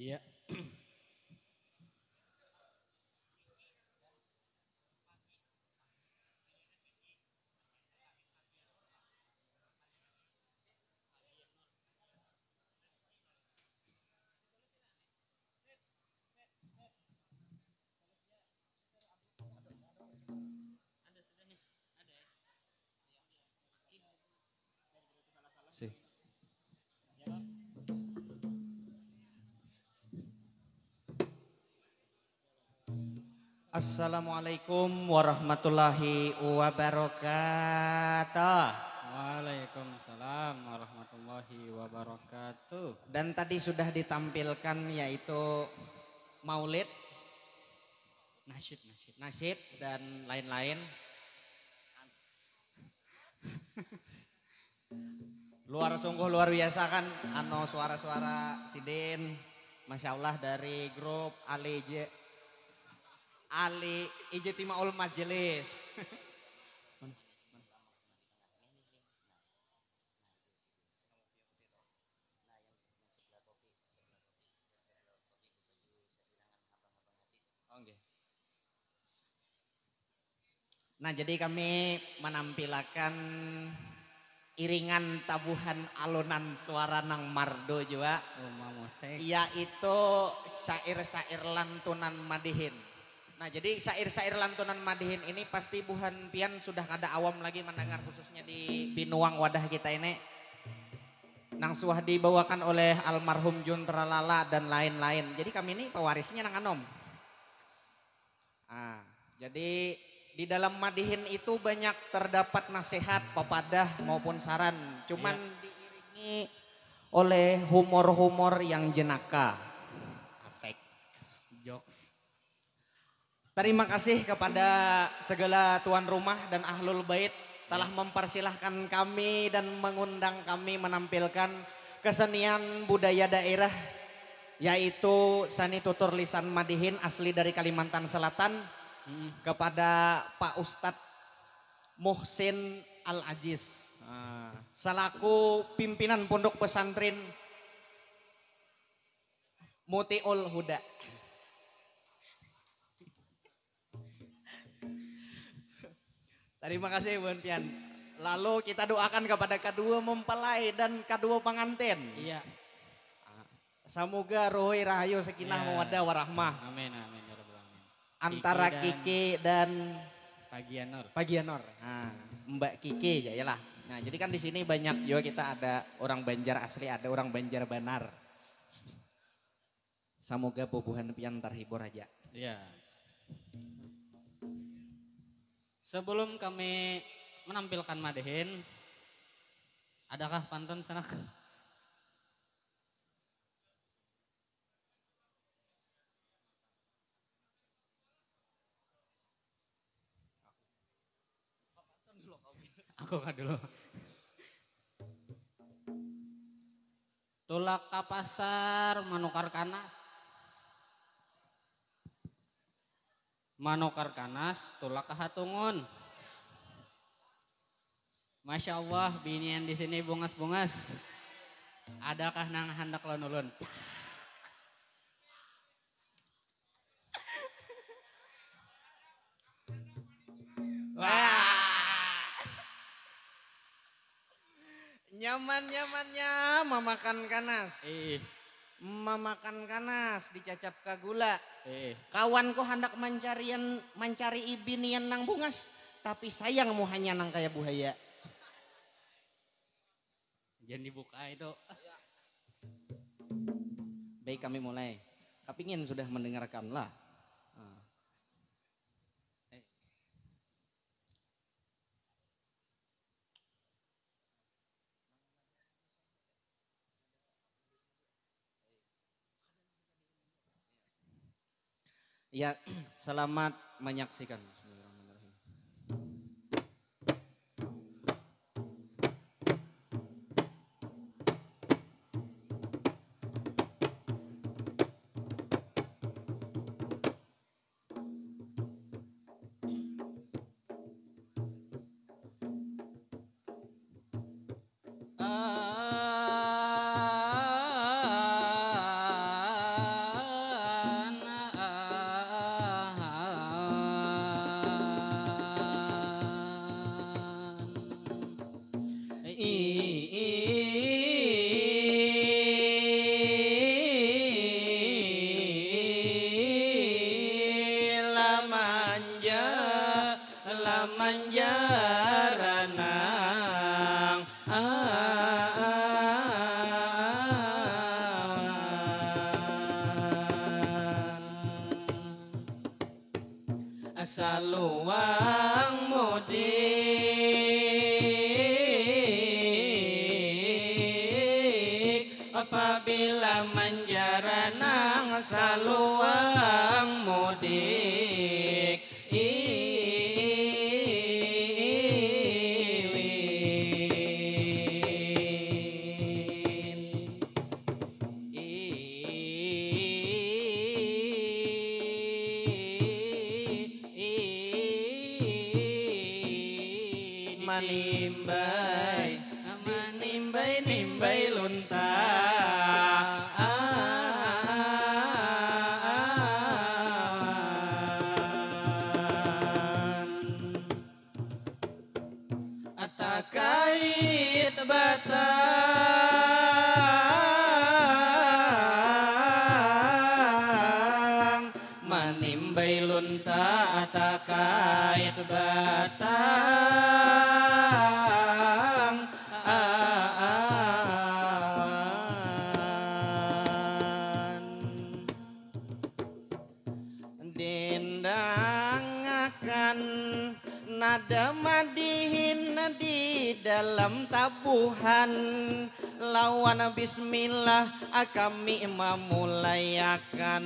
Iya. Sih. Assalamualaikum warahmatullahi wabarakatuh. Waalaikumsalam warahmatullahi wabarakatuh. Dan tadi sudah ditampilkan yaitu maulid, Nasyid, nasyid. nasyid dan lain-lain. Luar sungguh luar biasa kan ano suara-suara Sidin. Masya Allah dari grup Ali J Ali Ijtimaul Majelis. Oke. Nah, jadi kami menampilkan iringan tabuhan alunan suara nang mardo juga Mosek. yaitu syair-syair lantunan madihin. Nah jadi syair-syair lantunan madihin ini pasti buhan pian sudah kada awam lagi mendengar khususnya di Binuang wadah kita ini. Nang suah dibawakan oleh almarhum Jun Tralala dan lain-lain. Jadi kami ini pewarisnya nang anom. Ah, jadi di dalam madihin itu banyak terdapat nasihat, pepadah maupun saran. Cuman diiringi oleh humor-humor yang jenaka. Asik. Jokes. Terima kasih kepada segala tuan rumah dan ahlul bait telah mempersilahkan kami dan mengundang kami menampilkan kesenian budaya daerah yaitu seni tutur lisan madihin asli dari Kalimantan Selatan kepada Pak Ustadz Muhsin Al-Aziz. Ah, selaku pimpinan pondok pesantren Mutiul Huda. Terima kasih Bun Pian. Lalu kita doakan kepada kedua mempelai dan kedua pengantin. Iya. Semoga rohoi rahayu sekinah Ya. mawaddah warahmah Amin, amin. Ya Rabbal Alamin. antara dan Kiki dan Pagianor. Pagianor. Nah, Mbak Kiki ya lah. Nah, jadi kan di sini banyak juga kita ada orang Banjar asli, ada orang Banjar Banar. Semoga bubuhan pian terhibur aja. Iya. Sebelum kami menampilkan Madihin, adakah pantun sanak? Aku kan dulu. Tulak ke pasar, manukar kanas. Manukar kanas, tulak ke hatungun. Masya Allah, binian di sini bungas-bungas. Adakah nang hendak lo nulun? Nyaman-nyamannya memakan kanas. Memakan kanas dicacap ke gula. Eh, Kawanku hendak mencarian mencari ibinian nang bungas, tapi sayang mu hanya nang kaya buhaya. jangan dibuka itu. Baik kami mulai. Kapingin sudah mendengarkan Ya, selamat menyaksikan. Atakait batang Manimbai lunta atakait batang tabuhan lawan bismillah kami memulayakan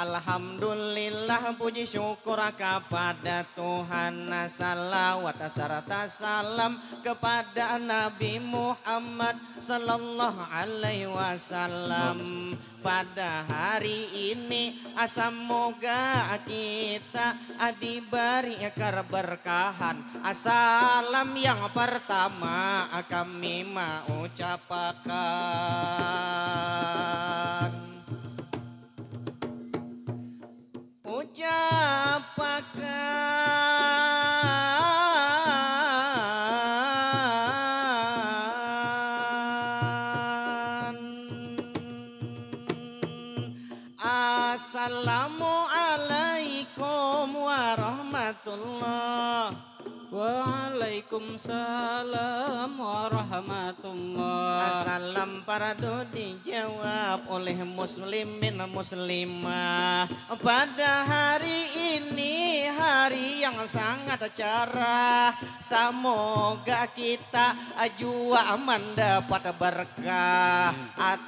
Alhamdulillah puji syukur kepada Tuhan. Salawat serta salam kepada Nabi Muhammad Sallallahu alaihi wasallam. Pada hari ini semoga kita diberi keberkahan Salam yang pertama kami mau ucapkan ucapakan Waalaikumsalam warahmatullah. Salam parado dijawab oleh muslimin muslimah Pada hari ini hari yang sangat cerah Semoga kita jua mendapat berkah.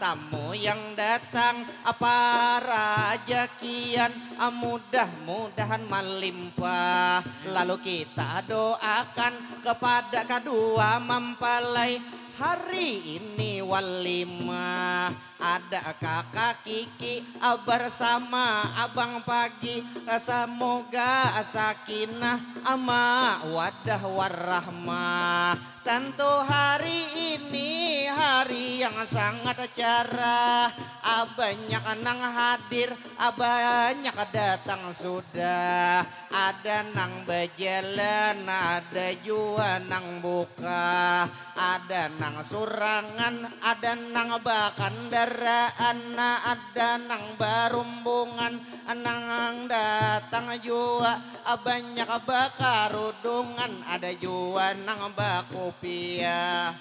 Tamu yang datang para jakian Mudah-mudahan melimpah. Lalu kita doakan kepada kedua mempelai Hari ini walimah ada kakak Kiki bersama abang pagi. Semoga sakinah ama wadah warahmah. Tentu hari ini hari yang sangat cerah. Banyak nang hadir banyak datang sudah. Ada nang berjalan ada jua nang buka. Ada nang surangan ada nang bakandaraan ada nang barumbungan nang datang jua. Banyak bakarudungan ada jua nang bakupia.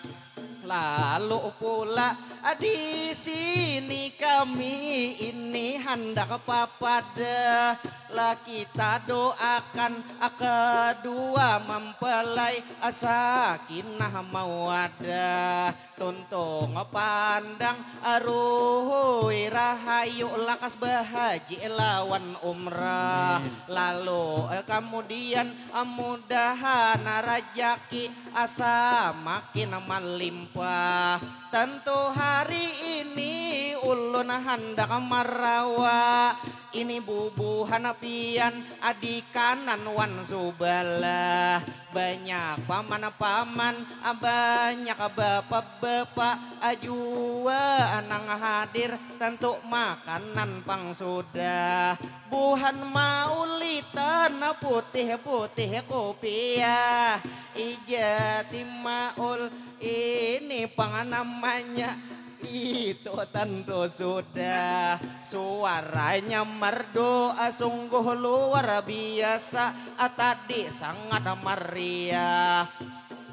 Lalu pula di sini kami ini hendak papada lah kita doakan kedua mempelai sakinah mawadah tuntung pandang aruhui rahayu lakas bahaji lawan umrah. Lalu kemudian mudahan rajaki asa makin melimpah tentu hari ini ulun hendak marawa ini bubuhan apian adik kanan wan subala banyak paman-paman banyak bapak-bapak. Ajua anang hadir tentu makanan pang sudah. Buhan maulitan putih-putih kopiah. Ijati maul ini pang namanya itu tentu sudah. Suaranya merdu sungguh luar biasa. Tadi sangat meriah.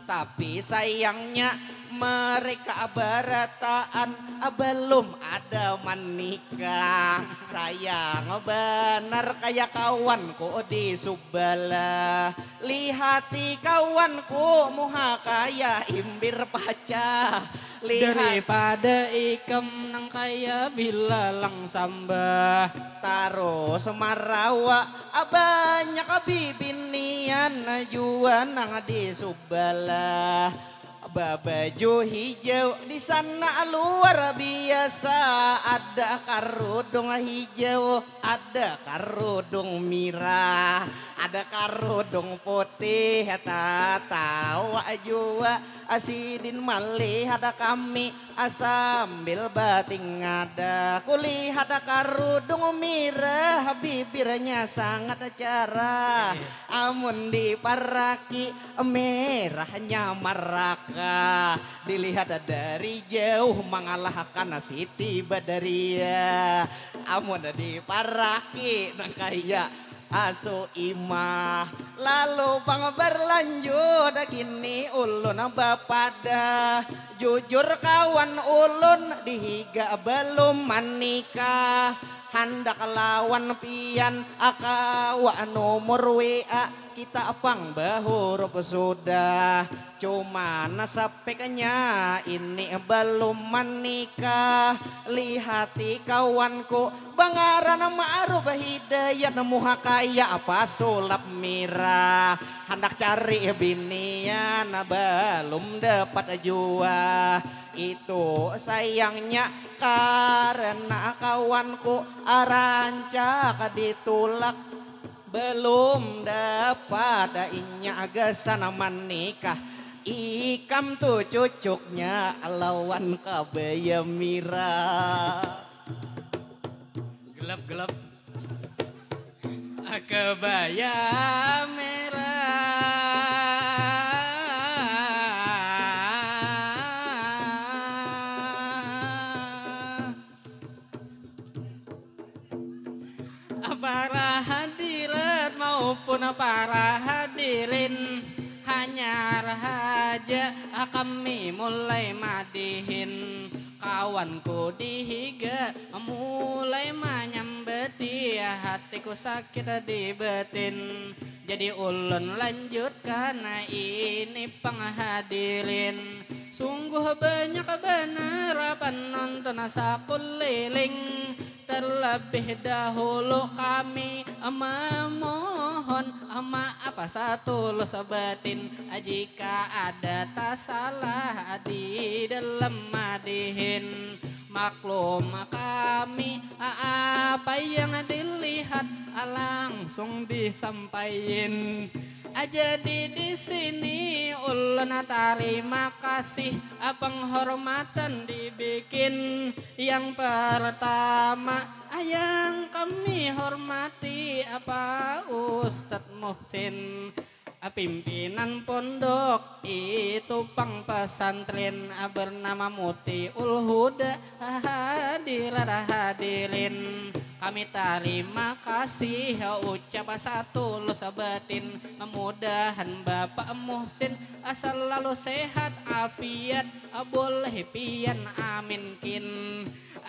Tapi sayangnya mereka barataan belum ada menikah. Sayang benar kayak kawanku di Subala. Lihati kawanku muha kaya imbir paca lihat Daripada ikam nang kaya bilalang sambah. Taro semarawa banyak bibinian najuan nang di Subala Babaju hijau di sana luar biasa. Ada karudung hijau ada karudung merah ada karudung putih tak tahu jua. Asidin malih ada kami sambil bating ada kulihat ada karudung merah bibirnya sangat cerah amun diparaki merahnya maraka. Dilihat dari jauh mengalahkan Siti Badaria amun diparaki nang kaya asu imah. Lalu bang berlanjut. Kini ulun bapada jujur kawan ulun dihiga belum menikah hendak lawan pian akawa nomor WA kita apang bahurup sudah. Cuma nasaspeknya ini belum menikah. Lihati kawanku bangaran ma'ruf hidayat muha kaya apa sulap mirah. Hendak cari binian belum dapat jua itu sayangnya karena kawanku arancak ditulak belum dapat inya agasan menikah ikam tuh cucuknya lawan kabaya mira. Gelap gelap. Kebaya merah maupun para hadirin hanya rahaja kami mulai madihin kawanku dihiga mulai menyambeti hatiku sakit di batin jadi ulun lanjutkan ini penghadirin. Sungguh banyak benar penonton sakuliling terlebih dahulu kami memohon maaf satu lo sebatin jika ada tak salah di dalam madihin. Maklum kami apa yang dilihat langsung disampaikan jadi di sini ulun terima kasih penghormatan dibikin. Yang pertama yang kami hormati apa Ustadz Muhsin pimpinan pondok itu pang pesantren bernama Muti Ulhuda hadir hadirin kami terima kasih ucap satu lu sabatin mudahan Bapak Muhsin. Selalu sehat afiat boleh pian aminkin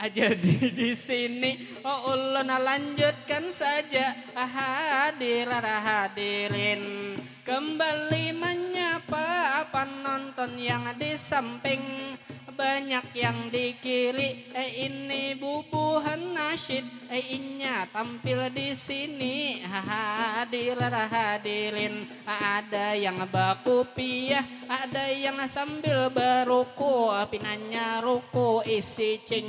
jadi di sini oh ulun lanjutkan saja. Hadir hadirin. Kembali menyapa penonton yang di samping banyak yang di kiri eh ini bubuhan nasyid eh inya tampil di sini. Hadir hadirin ada yang baku piah ada yang sambil beruku. Pinanya ruku isi cing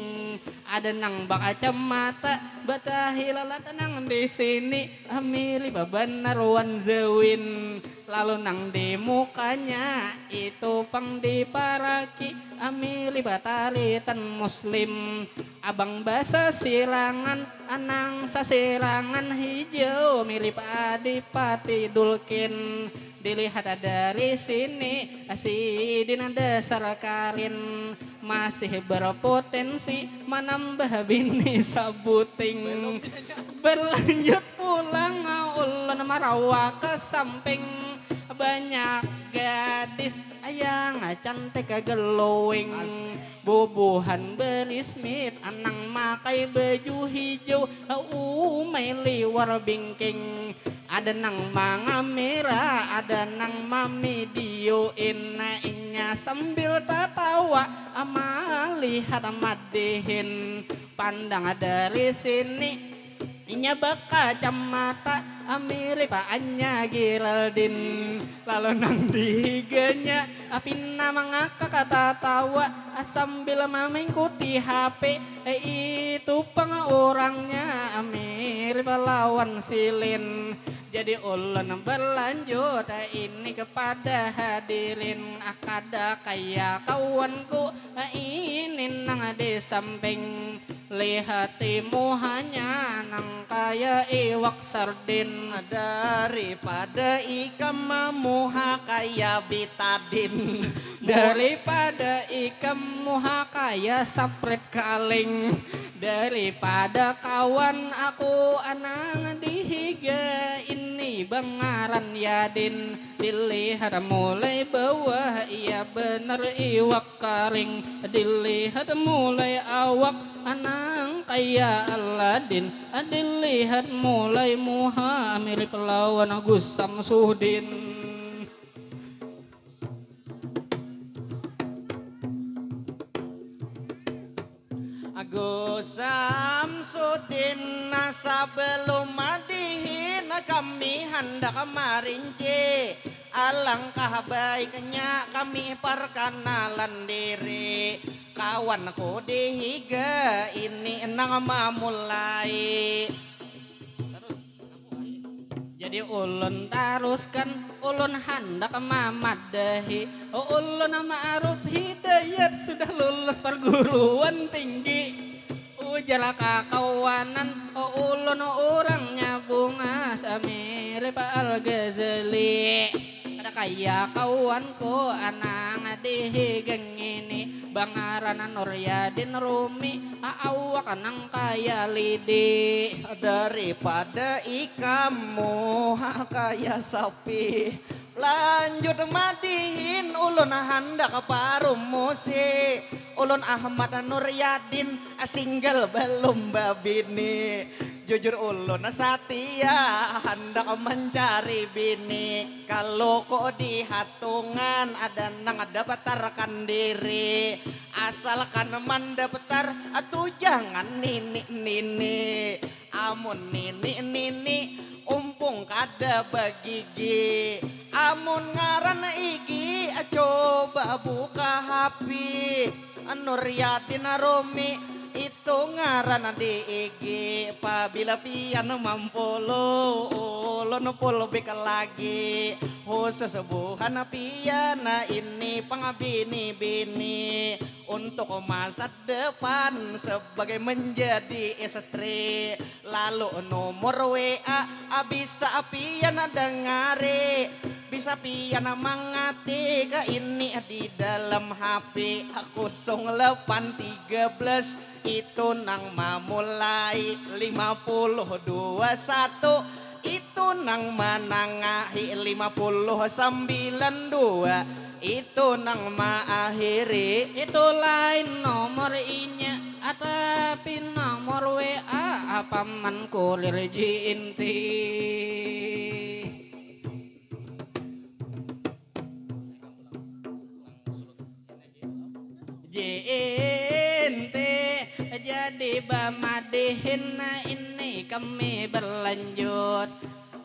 ada nang bak mata batahilala tenang di sini. Amili benar wan zawin lalu nang di mukanya itu pang diparaki. Amili batali tan muslim. Abang basa silangan anang sasirangan hijau. Mirip adipati dulkin dilihat dari sini asidin dasar karin masih berpotensi menambah bini sabuting. Berlanjut pulang ulun marawa ke samping. Banyak gadis ayang cantik glowing bubuhan belismit anang makai baju hijau umay liwar bingking ada nang mga merah ada nang mami dioin. Inya sambil tertawa ama lihat madihin pandang dari sini Inya baka camata amiri paannya Geraldine. Lalu nang diganya Apina mangaka kata tawa Sambil mengikuti HP eh, Itu pang orangnya amiri lawan silin jadi ulun berlanjut ini kepada hadirin akada kayak kawanku ini nang di samping lihatimu hanya nang kaya iwak sardin. Daripada ikan memuha kaya bitadin. Daripada ikan muha kaya sapret kaling. Daripada kawan aku anang dihiga ini bangaran yadin. Dilihat mulai bawah iya bener iwak karing. Dilihat mulai awak anang kaya Aladin dilihat mulai muha mirip lawan Agus Samsudin. Agus Samsudin nasa belum madihin kami hendak marinci Alangkah baiknya kami perkenalan diri. Kawanku dihiga ini nang mulai. Jadi ulun teruskan ulun hendak mamadahi. Oh, ulun ma'aruf hidayat sudah lulus perguruan tinggi. Ujar kawanan oh, ulun orangnya bunga samir Pak Al-Ghazali ada kaya kawanku anang dihigeng ini Bangaran Nuryadin Rumi awak nang kaya lidi. Daripada ikamu kaya sapi lanjut madihin ulun hendak parum musik. Ulun Ahmad Nuryadin single belum babini. Jujur ulun satia hendak mencari bini. Kalau kok di hatungan ada nang daftarkan diri. Asalkan mendaftar atau jangan nini nini amun nini nini mumpung kada begigi. Amun ngaran iki coba buka hapi Nuryadin Rumi itu ngaran di IG pabila pian mampolo ulun pul bik lagi. Khusus buhan piana ini pangabini bini untuk masa depan sebagai menjadi istri. Lalu nomor WA bisa pian dengari bisa pian mangati ke ini di dalam HP aku song lepan 13 itu nang mamulai 50 satu. Itu nang manangahi 59 itu nang maakhiri itu lain nomor inya tapi nomor WA apa man kulir inti kami berlanjut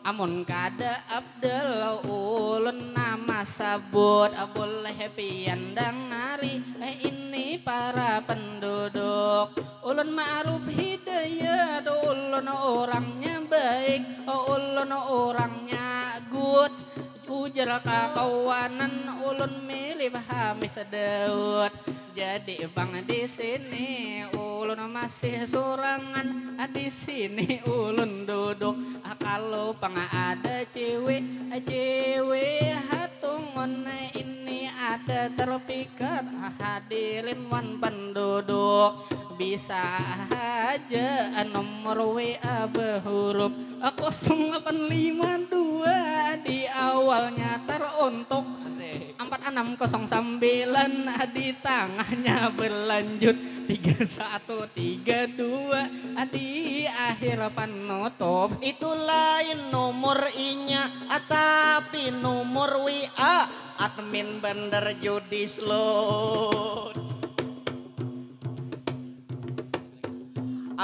Amun kada Abdul ulun nama sabut boleh pian hari ini para penduduk. Ulun ma'ruf hidayat ulun orangnya baik. Ulun orangnya ujar kawanan ulun milih Hamis Daud. Jadi bang di sini ulun masih sorangan di sini ulun duduk. Kalau pang ada cewek cewek hatungon ini ada terpikat. Hadirin wan penduduk bisa aja nomor WA berhuruf. 0852 di awalnya teruntuk. 4609 di tengahnya berlanjut. 3132 di akhir penutup. Itu lain nomor inya tapi nomor WA admin bener judi slot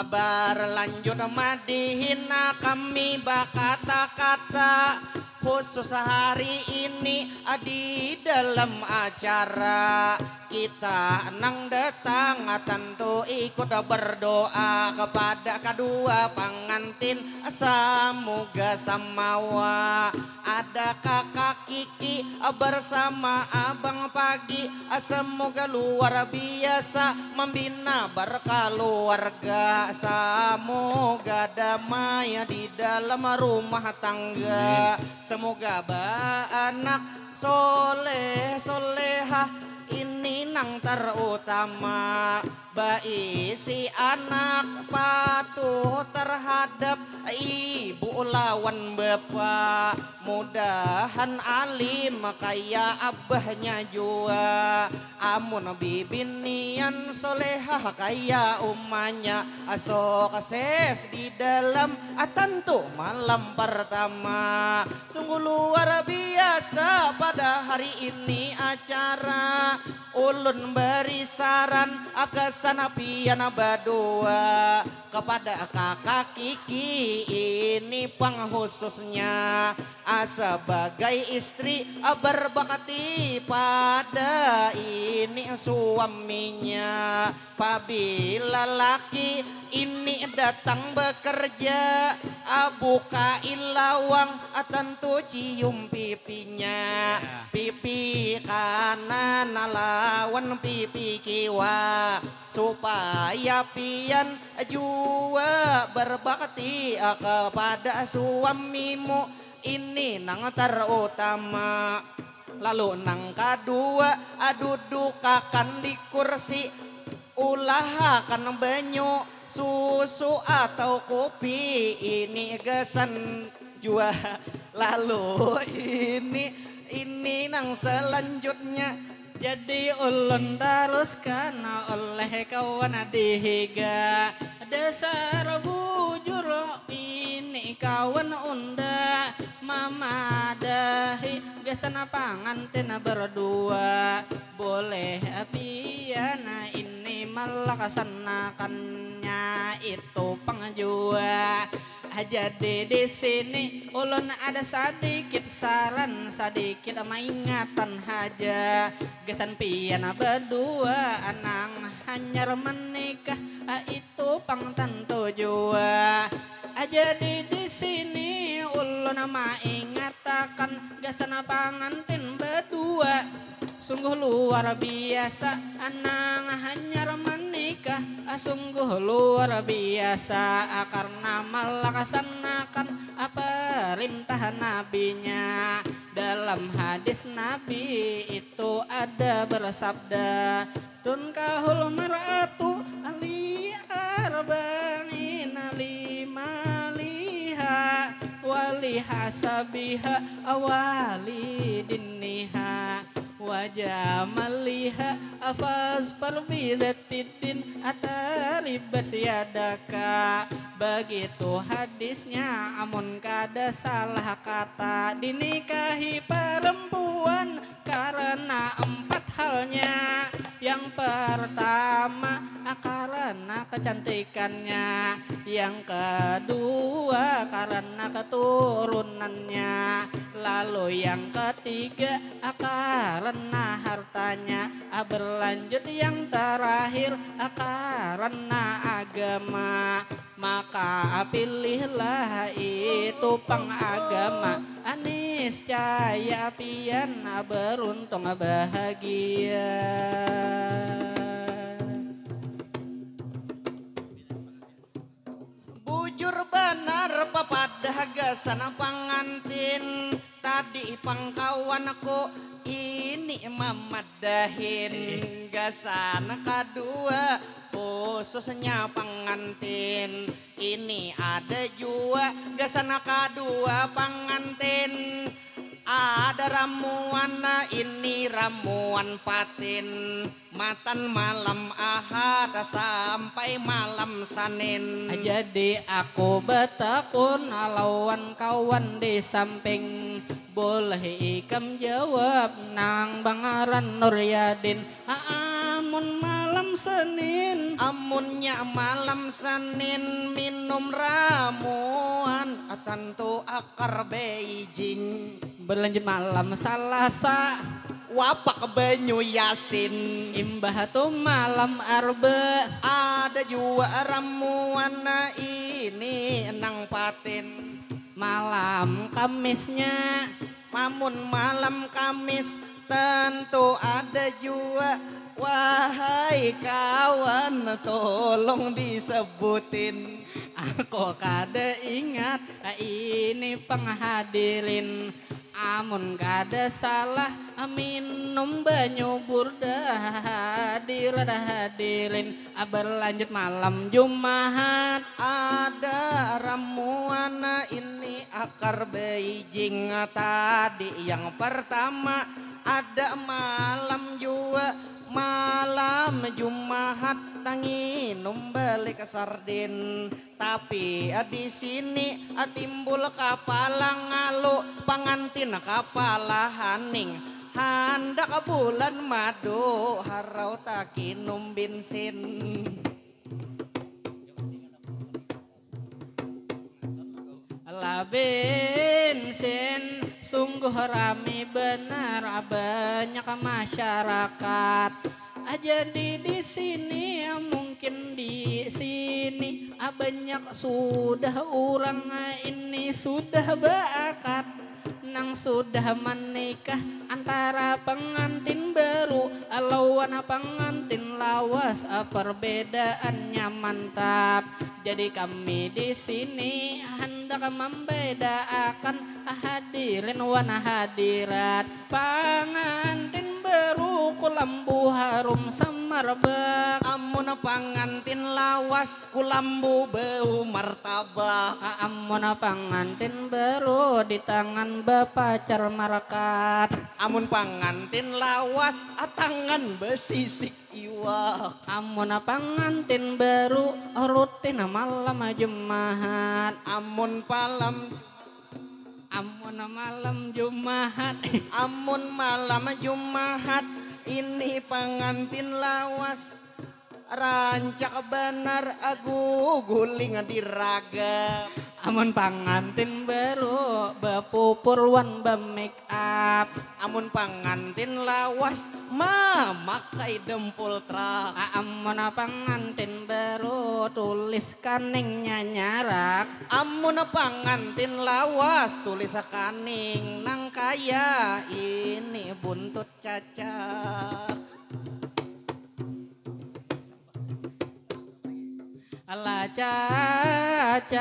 Abar lanjut madihina kami bakata-kata khusus hari ini di dalam acara kita nang datang tentu ikut berdoa kepada kedua pengantin. Semoga samawa ada kakak Kiki bersama abang pagi. Semoga luar biasa membina berkeluarga. Semoga damai di dalam rumah tangga. Semoga anak soleh solehah ini nang terutama bayi si anak patuh terhadap ibu lawan bapak mudahan alim kaya abahnya jua. Amun bibinian solehah kaya umanya asok ses di dalam tentu malam pertama. Sungguh luar biasa pada hari ini acara ulun beri saran sana piana badua kepada kakak Kiki ini pengkhususnya sebagai istri berbakti pada ini suaminya. Apabila laki ini datang bekerja buka ilawang tentu cium pipinya pipi kanan lawan pipi kiwa. Supaya pian jua berbakti kepada suamimu. Ini nang terutama. Lalu nang kedua dudukakan di kursi. Ulah akan banyu susu atau kopi. Ini gesan jua lalu ini ini nang selanjutnya. Jadi ulun teruskan oleh kawan dihiga dasar bujur ini kawan unda. Mama dahi gesana pangantin berdua. Boleh piana ini malah kesanakannya itu pengjua jadi di sini. Ulun ada sedikit saran sedikit ingatan haja. Gesan piana berdua anang hanyar menikah itu pang tentu jua. Jadi di sini ulun ingatakan gesan pangantin berdua sungguh luar biasa anang hanyar menikah. Sungguh luar biasa karena melaksanakan apa perintah nabinya. Dalam hadis nabi itu ada bersabda Dun kahul mar'atu ali arba'in lima liha wali hasabiha awali dinniha wajah melihat afaz farbidatidin ataribat siadaka. Begitu hadisnya amun kada salah kata dinikahi perempuan karena empat halnya. Yang pertama kecantikannya. Yang kedua karena keturunannya. Lalu yang ketiga karena hartanya. Berlanjut yang terakhir karena agama. Maka pilihlah itu pengagama. Anis cahaya pian beruntung bahagia Bujur benar papadah gasana pangantin tadi pangkawan aku ini mamadahin gasana kedua khususnya pengantin ini ada juga gasana kedua pengantin ada ramuan ini ramuan patin. Matan malam ahad sampai malam sanin Jadi aku betakun lawan kawan di samping. Boleh ikam jawab nang bangaran Nur Yadin Amun malam Senin. Amunnya malam Senin minum ramuan. Tentu akar Beijing Berlanjut malam Salasa wapak banyu yasin. Imbah tu malam Arba ada juga ramuan ini nang patin. Malam Kamisnya. Mamun malam Kamis tentu ada juga Wahai kawan tolong disebutin. Aku kada ingat ini penghadirin Amun kada salah minum banyu burda hadir hadirin berlanjut malam Jumat Ada ramuan ini akar Beijing tadi. Yang pertama ada malam juga malam Jumat tanginum balik ke sardin. Tapi di sini timbul kapala ngalu pangantin kapala haning. Handak bulan madu harau takinum bensin lah bensin sungguh rame benar banyak masyarakat. Jadi di sini mungkin di sini banyak sudah orang ini sudah bakat. Nang sudah menikah antara pengantin baru lawan pengantin lawas perbedaannya mantap. Jadi kami di sini hendak membedakan hadirin wana hadirat. Pengantin baru kulambu harum semarbak amun pangantin lawas kulambu bau martabak. Amun pengantin baru di tangan bapacar marakat amun pangantin lawas tangan besisik iwak. Amun pengantin baru rutin malam Jumat amun palam amun malam Jumat amun malam Jumat ini pengantin lawas. Rancak benar aku guling diragam amun pangantin baru bepupurwan bemake up. Amun pangantin lawas mamakai dempul trak. Amun pangantin baru tulis kaningnya nyarak amun pangantin lawas tulis kaning nang kaya ini buntut cacak. Allah cacak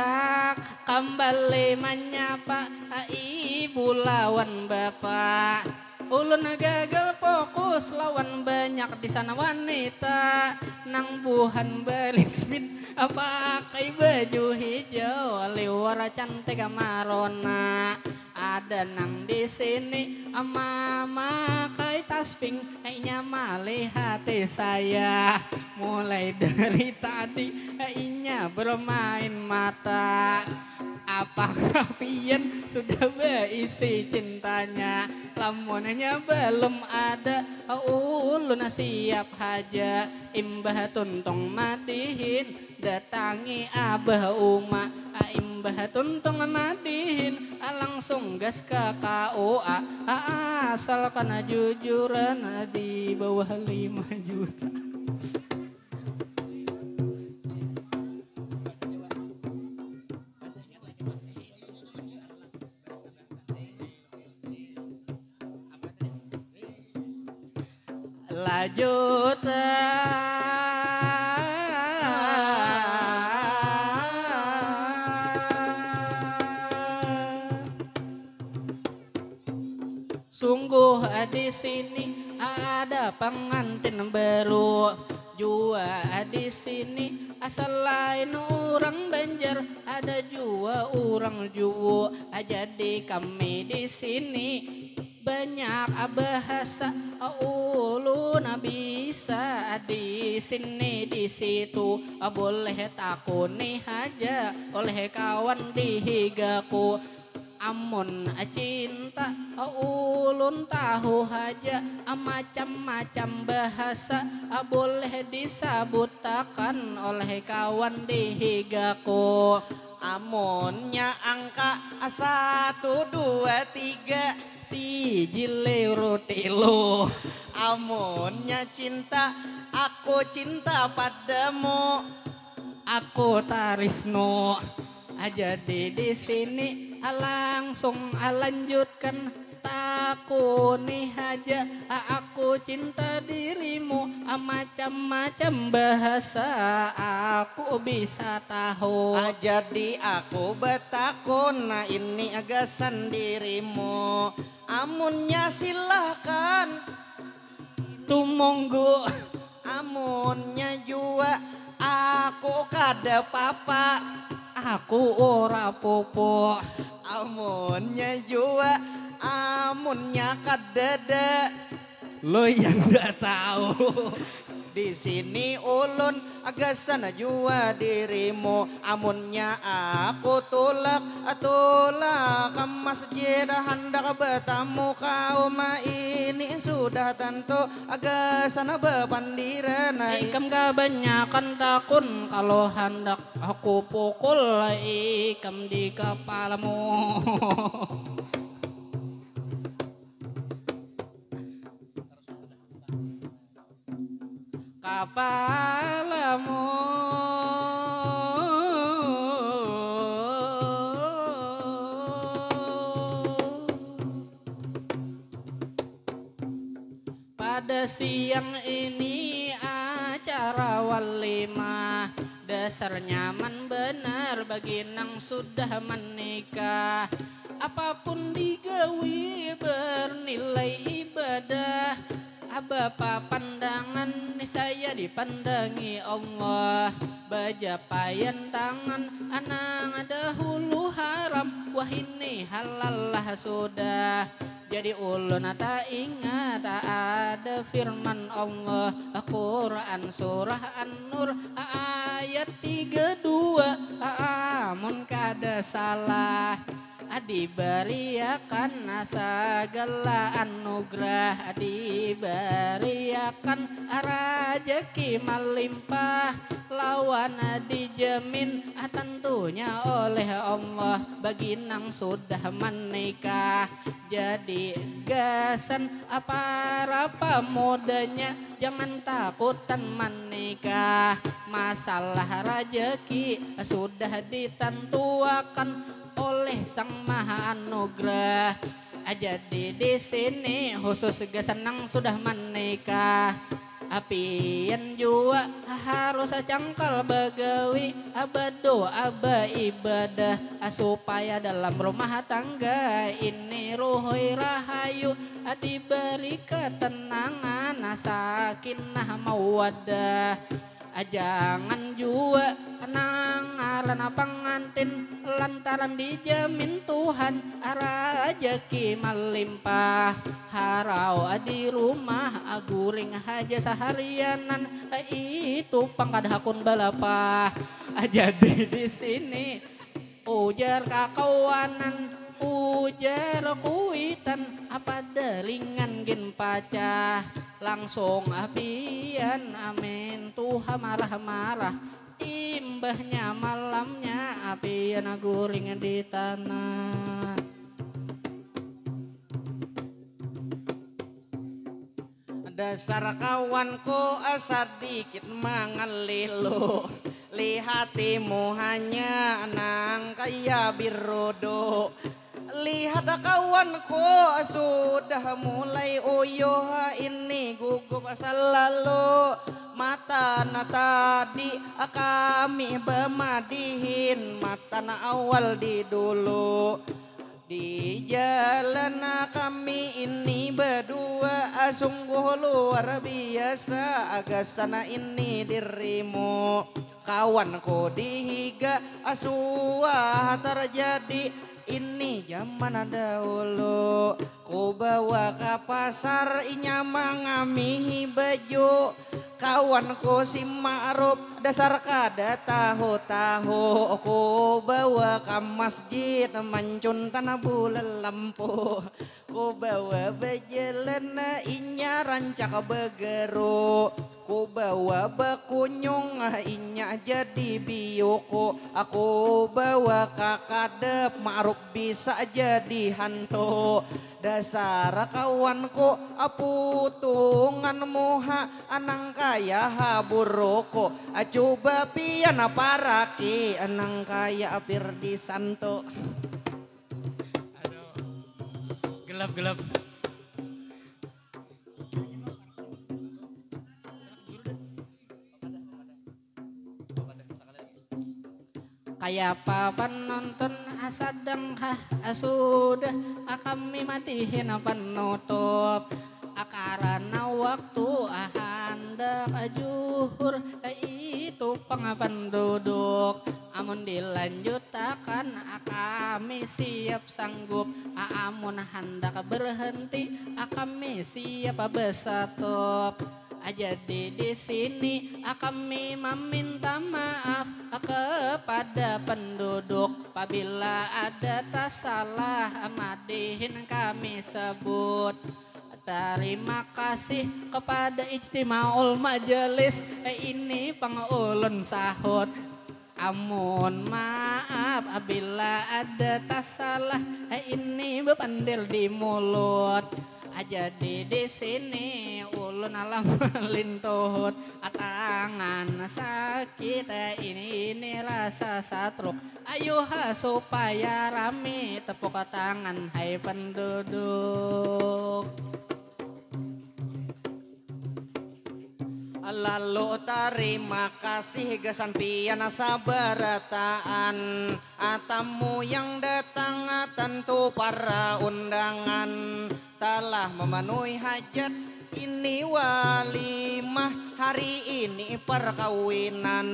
kembali menyapa ibu lawan bapak Ulun gagal fokus lawan banyak di sana wanita. Nang buhan belismin pakai baju hijau? Liwara cantik marona ada nang di sini mama kai tasping kayaknya malih hati saya. Mulai dari tadi kayaknya bermain mata apakah pian sudah berisi cintanya? Lamunnya belum ada. Ulun siap haja. Imbah tuntong madihin datangi abah uma. Imbah tuntong madihin langsung gas ke KUA asalkan jujuran di bawah 5 juta lanjut Sungguh di sini ada pengantin baru. Jua di sini asal lain orang Banjar ada jua orang Juwo jadi kami di sini banyak bahasa ulun bisa di sini di situ. Boleh takuni aja oleh kawan dihigaku Amun cinta ulun tahu aja macam-macam bahasa. Boleh disebutakan oleh kawan dihigaku Amunnya angka satu dua tiga. Si jileu tilu. Amunnya cinta aku cinta padamu. Aku tarisno aja di di sini langsung lanjutkan takuni aja aku cinta dirimu macam-macam bahasa aku bisa tahu. Jadi aku betakun nah ini agak sendirimu amunnya silahkan tumonggo amunnya juga aku kada papa. Aku ora popo. Amunnya amunnya kadada lo yang nggak tahu. Di sini ulun agak sana jua dirimu. Amunnya aku tulak tulak ke masjid hendak bertamu kaum ini sudah tentu agak sana bepandiran ikam gak banyakan takun kalau hendak aku pukul. Ikam di kepalamu pada siang ini acara walimah dasar nyaman benar. Bagi nang sudah menikah apa pun digawi bernilai ibadah. Bapak pandangan saya dipandangi Allah. Baja payan tangan anang dahulu haram. Wah ini halal lah sudah. Jadi ulun tak ingat ada firman Allah. Quran surah An-Nur ayat 32 Amun kada salah diberiakan segala anugerah. Diberiakan rezeki melimpah. Lawan dijamin tentunya oleh Allah. Bagi nang sudah menikah. Jadi gasan apa modanya jangan takutan menikah. Masalah rezeki sudah ditentuakan oleh Sang Maha Anugerah. Jadi di sini khusus senang sudah menikah. Apian juga harus cangkal bagawi abado aba ibadah supaya dalam rumah tangga ini ruhoi rahayu diberi ketenangan sakinah mawadah jangan juga nangaran pengantin lantaran dijamin Tuhan rezeki melimpah. Harau di rumah aguring haja seharianan itu pangkad hakun balapa jadi di sini ujar kakawanan ujar kuitan apa delingan gen pacah langsung apian amin. Tuhan marah-marah. Imbahnya malamnya apian guring di tanah. Dasar kawanku sedikit mengelilu lihatimu hanya nang kaya birodo Lihat kawanku sudah mulai uyuh. Ini gugup selalu. Mata na tadi kami bermadihin mata na awal di dulu. Di jalan kami ini berdua Sungguh luar biasa. Agak sana ini dirimu Kawanku dihiga Asua terjadi. Ini zaman dahulu Ku bawa ke pasar Inya mengami baju Kawanku si ma'ruf Dasar kada tahu-tahu Ku bawa ke masjid Mancun tanah bulan lampu. Ku bawa berjalan Inya rancak begeru Ku bawa bekunyung inya jadi bioko Aku bawa kakadep ma'ruf bisa jadi hantu. Dasar kawanku aputungan muha anang kaya haburoko Coba pian paraki. Anang kaya apir di santo. Aduh. Gelap-gelap. Kayak apa penonton asadang hah asudah kami matiin penutup akarana waktu ahanda ajuhur itu pengapenduduk amun dilanjutakan kami siap sanggup. Amun hendak berhenti kami siap bersatup jadi di sini kami meminta maaf kepada penduduk. Apabila ada tak salah madihin kami sebut. Terima kasih kepada ijtimaul majelis. Ini pengulun sahut. Amun maaf apabila ada tak salah ini bepandil di mulut jadi di sini ulun alam lintut tangan sakit ini ini rasa satruk. Ayo ha supaya rame tepuk tangan hai penduduk Lalu terima kasih gesan pian sabarataan. Atamu yang datang tentu para undangan. Telah memenuhi hajat ini walimah hari ini perkawinan.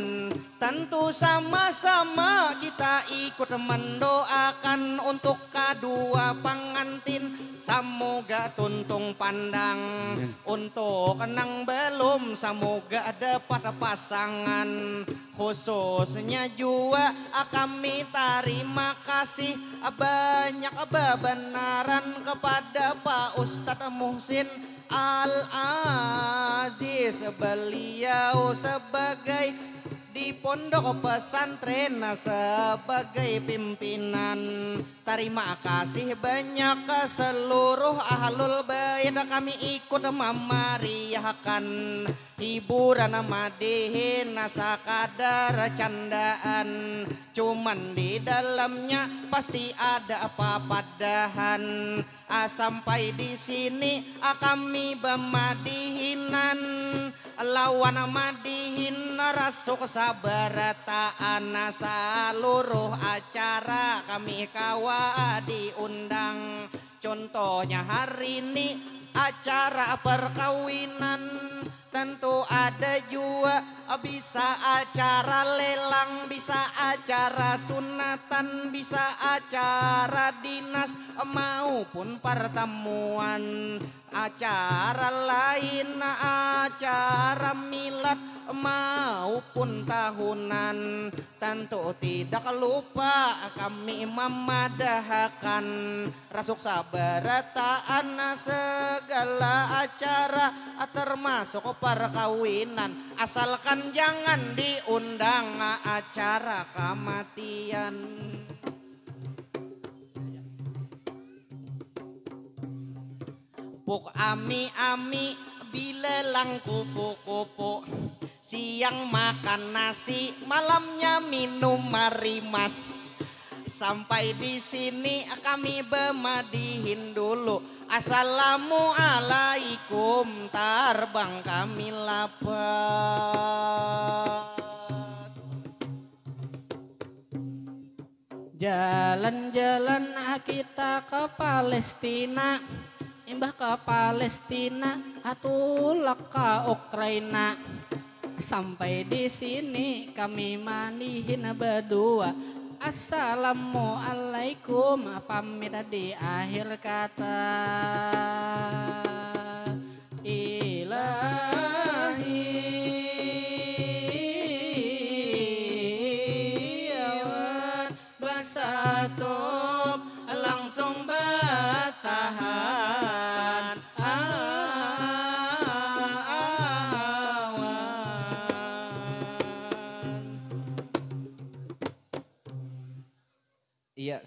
Tentu sama-sama kita ikut mendoakan untuk kedua pengantin. Semoga tuntung pandang. Untuk kenang belum Semoga dapat pasangan. Khususnya juga kami terima kasih. Banyak bebenaran kepada Pak Ustadz Muhsin Al-Aziz beliau sebagai di pondok pesantren sebagai pimpinan terima kasih banyak ke seluruh ahlul bait. Kami ikut memariahkan hiburan madihin sakadar candaan. Cuman di dalamnya pasti ada apa padahan ah, sampai di sini ah, kami bemadihinan lawan madihin rasuk sabarataan seluruh acara kami kawa diundang. Contohnya hari ini acara perkawinan tentu ada juga bisa acara lelang bisa acara sunatan bisa acara dinas maupun pertemuan acara lain acara milad maupun tahunan. Tentu tidak lupa kami memadahkan rasuk sabarataan segala acara termasuk perkawinan. Asalkan jangan diundang acara kematian Puk ami ami bilelang kupu-kupu Siang makan nasi, malamnya minum marimas. Sampai di sini kami bemadihin dulu. Assalamualaikum, terbang kami lapas. Jalan-jalan kita ke Palestina Imbah ke Palestina Atulak ke Ukraina. Sampai di sini kami manihin berdua. Assalamualaikum pamit di akhir kata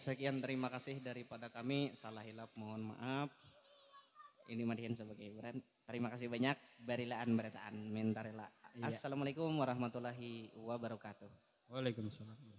sekian terima kasih daripada kami. Salah hilap mohon maaf. Ini madihin sebagai brand. Terima kasih banyak. Barilaan beretaan mentarela. Assalamualaikum warahmatullahi wabarakatuh. Waalaikumsalam.